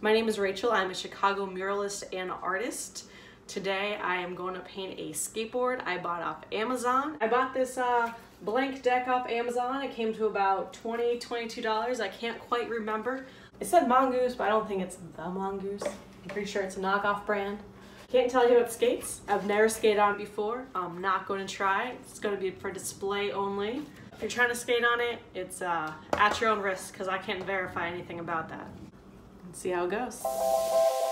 My name is Rachel. I'm a Chicago muralist and artist. Today I am going to paint a skateboard I bought off Amazon. I bought this uh, blank deck off Amazon. It came to about 20 $22. I can't quite remember. It said Mongoose, but I don't think it's the Mongoose. I'm pretty sure it's a knockoff brand. Can't tell you about skates. I've never skated on before. I'm not going to try. It's going to be for display only. If you're trying to skate on it, it's uh, at your own risk because I can't verify anything about that see how it goes.